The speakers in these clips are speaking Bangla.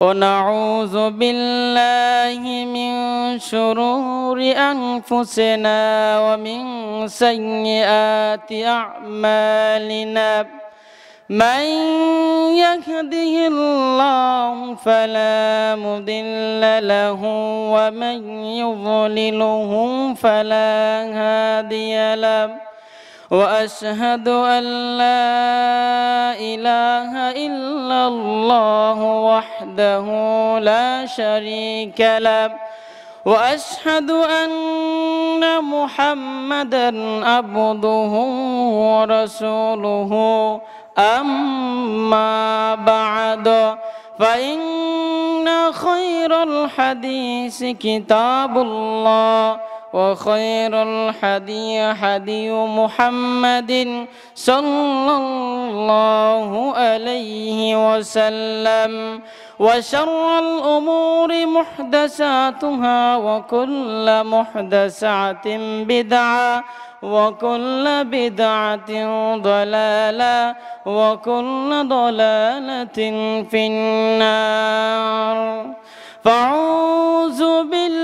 ونعوذ بالله من شرور أنفسنا ومن سيئات أعمالنا. من يهده الله فلا مضل له ومن يضلله فلا هادي له. وأشهد أن لا إله إلا الله وحده لا شريك له. وأشهد أن محمدا عبده ورسوله. أما بعد فإن خير الحديث كتاب الله. وخير الحدي حدي محمد صلى الله عليه وسلم. وشر الأمور محدثاتها وكل محدثات بدعة وكل بدعة ضلالة وكل ضلالة في النار. فأعوذ بالله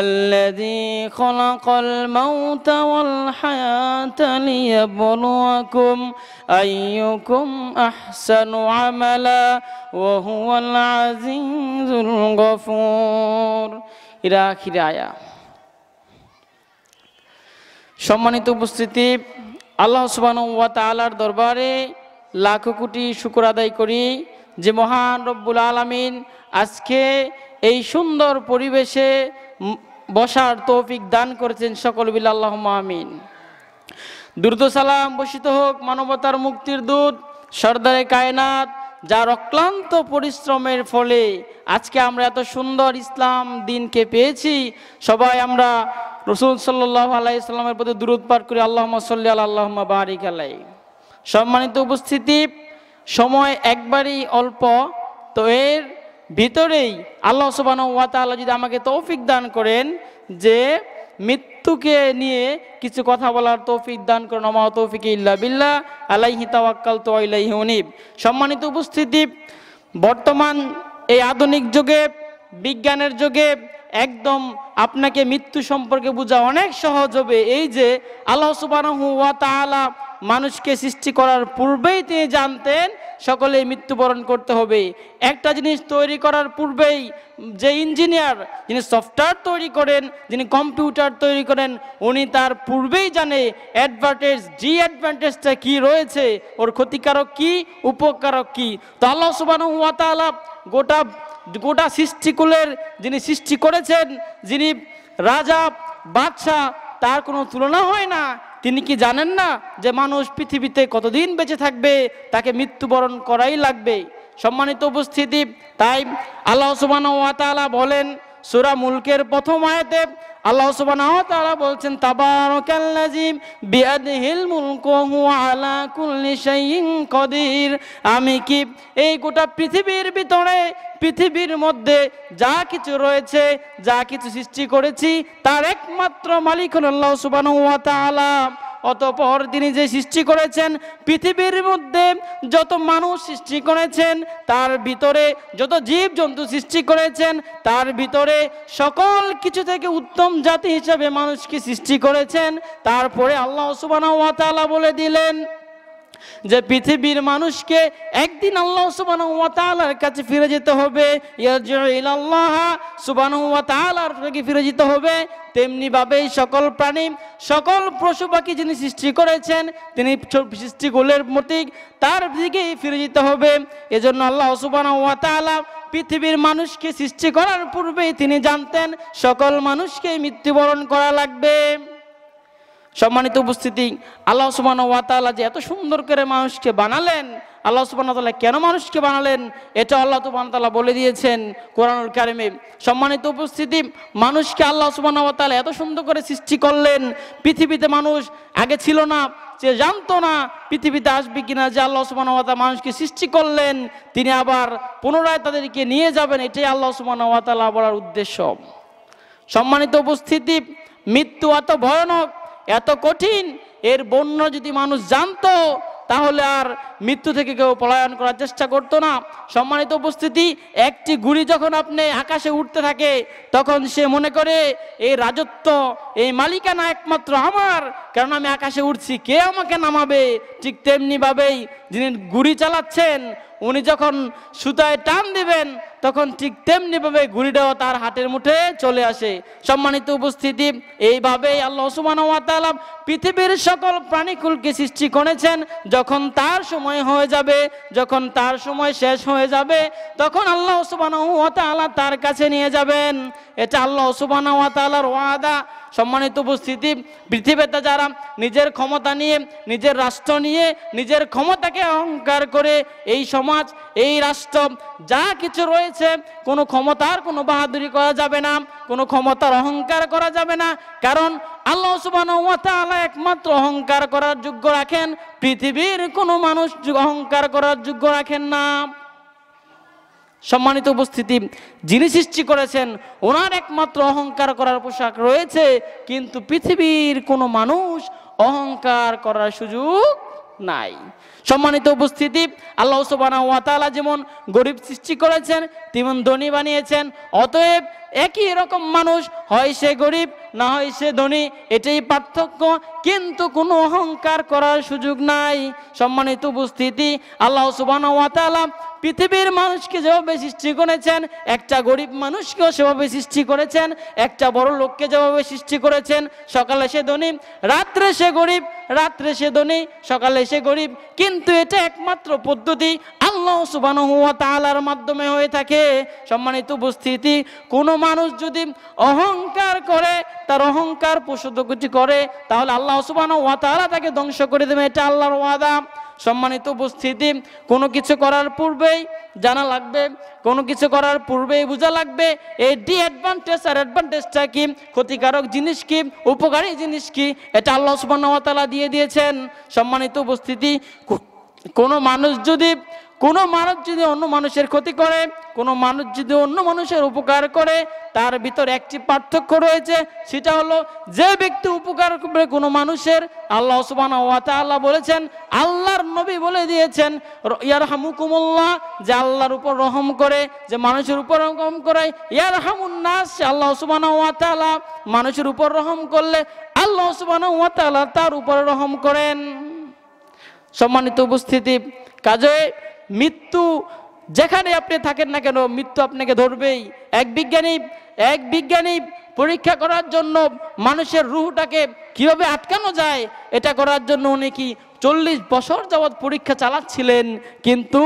الذي خلق الموت والحياة ليبلوكم أيكم أحسن عملا وهو العزيز الغفور إلى آخر آية সম্মানিত উপস্থিতি আল্লাহ সুবাহ ওয়া তালার দরবারে লাখো কোটি শুকুর আদায় করি যে মহান রব্বুল আলমিন আজকে এই সুন্দর পরিবেশে বসার তৌফিক দান করেছেন সকল বিল আল্লাহ আমিন। দুর্দ সালাম বসিত হোক মানবতার মুক্তির দূত, সর্দারে কায়নাত, যার অক্লান্ত পরিশ্রমের ফলে আজকে আমরা এত সুন্দর ইসলাম দিনকে পেয়েছি। সবাই আমরা রসুল সাল্লাহ আলাইসাল্লামের প্রতি দূরত পাঠ করি আল্লাহ সাল্লি আল্লাহ বারিক আলাই সম্মানিত উপস্থিতি, সময় একবারই অল্প, তো এর ভিতরেই আল্লাহ সুবান ওয়াতাল্লাহ যদি আমাকে তৌফিক দান করেন যে মৃত্যুকে নিয়ে কিছু কথা বলার তৌফিক দান করেন অমা তৌফিক ইল্লা বিল্লা আলাইহি তাওয়াক্কাল তো আল্লাহি হনিব সম্মানিত উপস্থিতি, বর্তমান এই আধুনিক যুগে, বিজ্ঞানের যুগে একদম আপনাকে মৃত্যু সম্পর্কে বোঝা অনেক সহজ হবে। এই যে আল্লাহ সুবাহ মানুষকে সৃষ্টি করার পূর্বেই তিনি জানতেন সকলে মৃত্যুবরণ করতে হবে। একটা জিনিস তৈরি করার পূর্বেই যে ইঞ্জিনিয়ার যিনি সফটওয়্যার তৈরি করেন, যিনি কম্পিউটার তৈরি করেন, উনি তার পূর্বেই জানে অ্যাডভান্টেজ ডি অ্যাডভান্টেজটা কী রয়েছে, ওর ক্ষতিকারক কি, উপকারক কি। তো আল্লাহ সুবাহ গোটা গোটা সৃষ্টিকুলের যিনি সৃষ্টি করেছেন, যিনি রাজা, বাদশাহ, তার কোনো তুলনা হয় না। তিনি কি জানেন না যে মানুষ পৃথিবীতে কতদিন বেঁচে থাকবে? তাকে মৃত্যুবরণ করাই লাগবে। সম্মানিত উপস্থিতি, তাই আল্লাহ ওয়াতালা বলেন, সুরা মুলকের প্রথম আয়াতে আল্লাহ বলছেন হুয়া আলা কদির। আমি কি এই গোটা পৃথিবীর ভিতরে, পৃথিবীর মধ্যে যা কিছু রয়েছে, যা কিছু সৃষ্টি করেছি, তার একমাত্র মালিক হল আল্লাহ তাআলা। অতপর তিনি যে সৃষ্টি করেছেন, পৃথিবীর মধ্যে যত মানুষ সৃষ্টি করেছেন, তার ভিতরে যত জীব জন্তু সৃষ্টি করেছেন, তার ভিতরে সকল কিছু থেকে উত্তম জাতি হিসাবে মানুষকে সৃষ্টি করেছেন। তারপরে আল্লাহ সুবানা ওয়াতালা বলে দিলেন যে পৃথিবীর মানুষকে একদিন আল্লাহ তাআলার কাছে ফিরে যেতে হবে আল্লাহ ফিরে যেতে হবে। তেমনি ভাবে সকল প্রাণী, সকল পশু পাখি যিনি সৃষ্টি করেছেন, তিনি সৃষ্টি সৃষ্টিগুলোর মতিক, তার দিকেই ফিরে যেতে হবে। এজন্য আল্লাহ তাআলা পৃথিবীর মানুষকে সৃষ্টি করার পূর্বেই তিনি জানতেন, সকল মানুষকে মৃত্যুবরণ করা লাগবে। সম্মানিত উপস্থিতি, আল্লাহ সুবান ওয়াতালা যে এত সুন্দর করে মানুষকে বানালেন, আল্লাহ সুবান কেন মানুষকে বানালেন, এটা আল্লাহ সুবান বলে দিয়েছেন কোরআনুল কারিমে। সম্মানিত উপস্থিতি, মানুষকে আল্লাহ তাল্লাহ এত সুন্দর করে সৃষ্টি করলেন, পৃথিবীতে মানুষ আগে ছিল না যে জানতো না পৃথিবীতে আসবে কিনা, যে আল্লাহ সুবান মানুষকে সৃষ্টি করলেন, তিনি আবার পুনরায় তাদেরকে নিয়ে যাবেন, এটাই আল্লাহ তাল্লাহ বলার উদ্দেশ্য। সম্মানিত উপস্থিতি, মৃত্যু এত ভয়ানক এত কঠিন, এর বন্য যদি মানুষ জানতো, তাহলে আর মৃত্যু থেকে কেউ পলায়ন করার চেষ্টা করতো না। সম্মানিত উপস্থিতি, একটি গুড়ি যখন আপনি আকাশে উঠতে থাকে, তখন সে মনে করে, এই রাজত্ব, এই মালিকানা একমাত্র আমার কারণ আমি আকাশে উঠছি কে আমাকে নামাবে? ঠিক তেমনিভাবেই যিনি গুড়ি চালাচ্ছেন, উনি যখন সুতায় টান দিবেন তখন ঠিক তেমনিভাবে ঘুড়িটাও তার হাটের মুঠে চলে আসে। সম্মানিত উপস্থিতি, এইভাবেই আল্লাহ সুবান পৃথিবীর সকল প্রাণীকুলকে সৃষ্টি করেছেন। যখন তার সময় হয়ে যাবে, যখন তার সময় শেষ হয়ে যাবে, তখন আল্লাহ সুবান তার কাছে নিয়ে যাবেন। এটা আল্লাহ সুবান ওয়াদা। সম্মানিত উপস্থিতি, পৃথিবীতে যারা নিজের ক্ষমতা নিয়ে, নিজের রাষ্ট্র নিয়ে, নিজের ক্ষমতাকে অহংকার করে এই সমাজ, এই রাষ্ট্র, যা কিছু রয়েছে, কোনো ক্ষমতার কোনো বাহাদুরি করা যাবে না, কোনো ক্ষমতার অহংকার করা যাবে না, কারণ আল্লাহ সুবাহ একমাত্র অহংকার করার যোগ্য রাখেন, পৃথিবীর কোনো মানুষ অহংকার করার যোগ্য রাখেন না। সম্মানিত উপস্থিতি, যিনি সৃষ্টি করেছেন, ওনার একমাত্র অহংকার করার পোশাক রয়েছে, কিন্তু পৃথিবীর কোনো মানুষ অহংকার করার সুযোগ নাই। সম্মানিত উপস্থিতি, আল্লাহ সুবানা ওয়াতালা যেমন গরিব সৃষ্টি করেছেন, তেমন ধনী বানিয়েছেন, অতএব একই রকম মানুষ, হয় সে গরিব, না হয় সে ধনী, এটাই পার্থক্য, কিন্তু কোনো অহংকার করার সুযোগ নাই। সম্মানিত উপস্থিতি, আল্লাহ সুবান ওয়াতালা পৃথিবীর মানুষকে যেভাবে সৃষ্টি করেছেন, একটা গরিব মানুষকেও সেভাবে সৃষ্টি করেছেন, একটা বড় লোককে যেভাবে সৃষ্টি করেছেন, সকালে সে ধনী, রাত্রে সে গরিব, রাত্রে সে ধনী, সকালে সে গরিব। কিন্তু এটা একমাত্র পদ্ধতি আল্লাহ সুবান তালার মাধ্যমে হয়ে থাকে। সম্মানিত উপস্থিতি, কোনো মানুষ যদি অহংকার করে, তার অহংকার পশুদকুটি করে, তাহলে আল্লাহ সুবান ওয়া তালা তাকে ধ্বংস করে দেবে। এটা আল্লাহর ওয়াদা। সম্মানিত উপস্থিতি, কোনো কিছু করার পূর্বেই জানা লাগবে, কোনো কিছু করার পূর্বেই বোঝা লাগবে, এই ডিঅ্যাডভান্টেজ আর অ্যাডভান্টেজটা কি, ক্ষতিকারক জিনিস কি, উপকারী জিনিস কি, এটা আল্লাহ সুবাহ দিয়ে দিয়েছেন। সম্মানিত উপস্থিতি কোনো মানুষ যদি কোনো মানুষ যদি অন্য মানুষের ক্ষতি করে, কোনো মানুষ যদি অন্য মানুষের উপকার করে, তার ভিতর একটি পার্থক্য রয়েছে, সেটা হলো যে ব্যক্তি উপকার করবে কোনো মানুষের, আল্লাহ সুবান আল্লাহ বলেছেন, আল্লাহর নবী বলে দিয়েছেন ইয়ার হামুকুমুল্লাহ যে আল্লাহর উপর রহম করে, যে মানুষের উপর রহম করে ইয়ার হামুন্নাস আল্লাহ সুবান মানুষের উপর রহম করলে, আল্লাহ সুবান তার উপর রহম করেন। সম্মানিত উপস্থিতি কাজে মৃত্যু যেখানে আপনি থাকেন না কেন, মৃত্যু আপনাকে ধরবেই। এক বিজ্ঞানী এক বিজ্ঞানী পরীক্ষা করার জন্য মানুষের রুহটাকে কীভাবে আটকানো যায়, এটা করার জন্য উনি কি চল্লিশ বছর যাবৎ পরীক্ষা চালাচ্ছিলেন, কিন্তু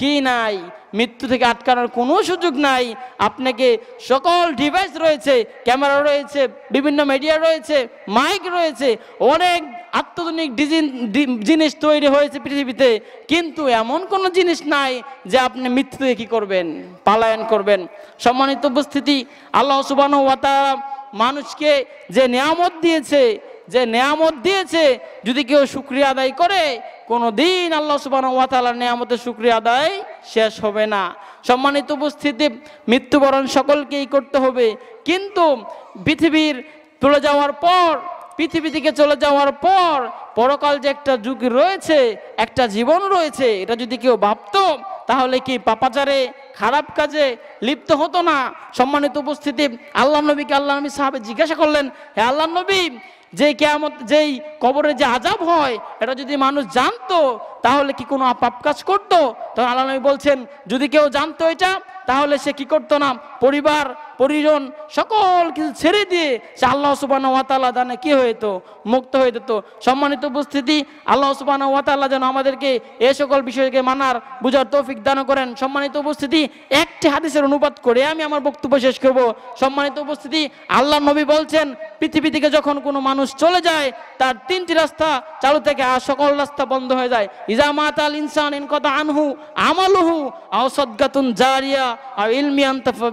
কি নাই? মৃত্যু থেকে আটকানোর কোনো সুযোগ নাই। আপনাকে সকল ডিভাইস রয়েছে ক্যামেরা রয়েছে, বিভিন্ন মিডিয়া রয়েছে মাইক রয়েছে, অনেক আত্মধুনিক ডিজিন জিনিস তৈরি হয়েছে পৃথিবীতে, কিন্তু এমন কোনো জিনিস নাই যে আপনি মৃত্যু থেকে কী করবেন, পালায়ন করবেন। সম্মানিত উপস্থিতি, আল্লাহ সুবান মানুষকে যে নিয়ামত দিয়েছে যে নেয়ামত দিয়েছে, যদি কেউ শুক্রিয়া আদায় করে কোনো দিন আল্লাহ সুবাহ ওয়াতালার নেয়ামতের শুক্রিয়া আদায় শেষ হবে না। সম্মানিত উপস্থিতি, মৃত্যুবরণ সকলকেই করতে হবে। কিন্তু পৃথিবীর চলে যাওয়ার পর, পৃথিবী থেকে চলে যাওয়ার পর, পরকাল যে একটা যুগ রয়েছে, একটা জীবন রয়েছে, এটা যদি কেউ ভাবত, তাহলে কি পাপাচারে, খারাপ কাজে লিপ্ত হতো না? সম্মানিত উপস্থিতি আল্লাহ নবীকে আল্লাহ নবী সাহাবে জিজ্ঞাসা করলেন হ্যাঁ আল্লাহ নবী যে কেমন যেই কবরে যে আজাব হয়, এটা যদি মানুষ জানতো, তাহলে কি কোনো পাপ কাজ করতো? তখন আল্লাহ নবী বলছেন, যদি কেউ জানতো এটা, তাহলে সে কি করতো না? পরিবার, পরিজন, সকল কিছু ছেড়ে দিয়ে সে আল্লাহ সুবান ওয়াতাল্লাহ জানে কি হইতো, মুক্ত হয়ে যেত সম্মানিত উপস্থিতি, আল্লাহ সুবান ওয়াতাল্লাহ যেন আমাদেরকে এ সকল বিষয়কে মানার, বুঝার তৌফিক দান করেন। সম্মানিত উপস্থিতি, একটি হাদিসের অনুবাদ করে আমি আমার বক্তব্য শেষ করব। সম্মানিত উপস্থিতি আল্লাহ নবী বলছেন, পৃথিবী থেকে যখন কোনো মানুষ চলে যায়, তার তিনটি রাস্তা চালু থেকে আর সকল রাস্তা বন্ধ হয়ে যায়। ইজামাত আল ইনসান ইন কথা আনহু, আমালুহু, আও সদগাতুন জারিয়া, আও ইলমি আনতাফা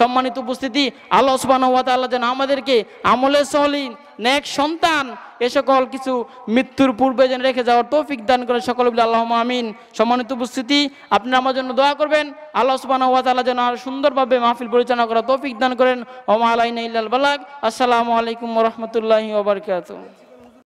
সম্মানিত উপস্থিতি, আল্লাহ ওয়া যেন আমাদেরকে আমলে সলিন নেক সন্তান, এ সকল কিছু মৃত্যুর পূর্বে যেন রেখে যাওয়ার তৌফিক দান করে সকল বলে আল্লাহ আমিন। সম্মানিত উপস্থিতি, আপনি আমার জন্য দোয়া করবেন, আল্লাহ তাআলা যেন আর সুন্দরভাবে মাহফিল পরিচালনা করা তৌফিক দান করেন ওমা আলাইনা ইল্লাল বালাগ। আসসালামু আলাইকুম রাহমাতুল্লাহি ওয়া বারাকাতুহু।